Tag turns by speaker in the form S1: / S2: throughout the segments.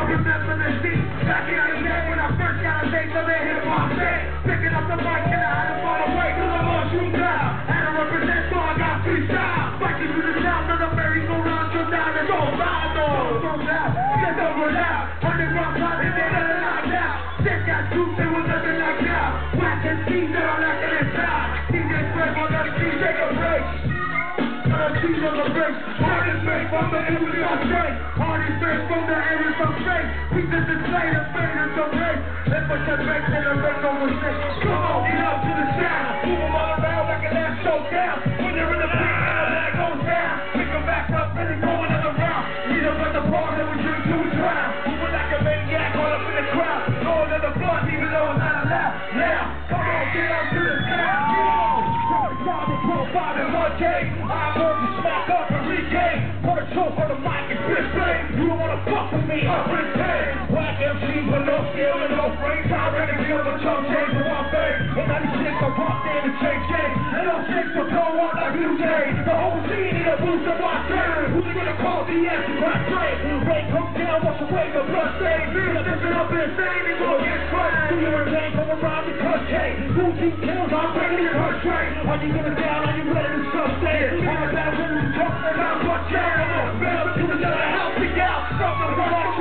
S1: I remember the seat back in the day when I first got a hop thing. Picking up the mic and I had to I'm down. Had to represent so I got. Fighting the of down go loud. So get. Underground plot and let it out now. Set that truth, it was nothing like now. Whack and that I'm acting from the of face from the of display the. Let us. Come on, get up to the sound. Move them all around like a last showdown. When they're in the pit the goes down. Pick them back up and go another round. Lead them at the we drink to a drown. Moving like a maniac all up in the crowd. Going in the blood even though it's not allowed. Now, come on, get up to the sound. Get on. Father, one day. I'm going and flame. You don't wanna fuck with me, I'm pretend. Black MC with no skill and no frame. Time ready to feel the chump change for one thing. And 96 I walked in and change game. And those chicks will blow up like Blue Jay. The whole scene need a boost of my turn. Who's gonna call the answer? My train. Rain comes down, wash away the blood stain. It lifting up insane and go get crushed. Do you remain from around the country? Who you kills, I'm ready to touch train. Are you gonna down?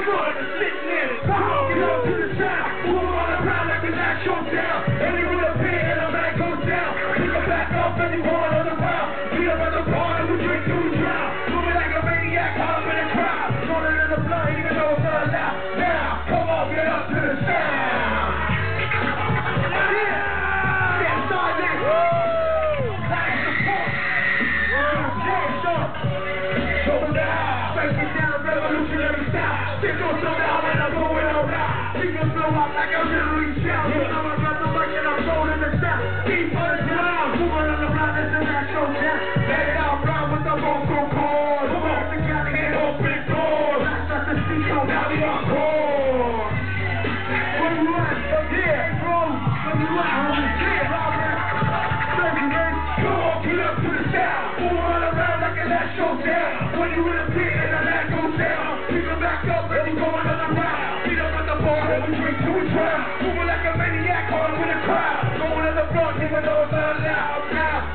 S1: Come on, we'll make it wait. Get Like a literally shout. I'm a brother, like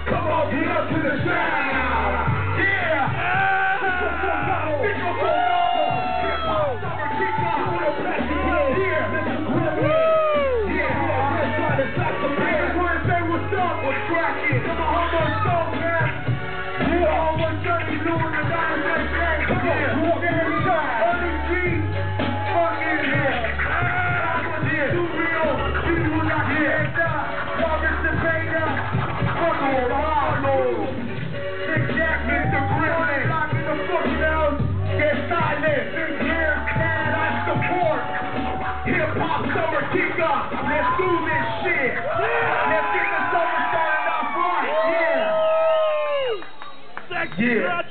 S1: come on, get up to the sound. Yeah. Yeah.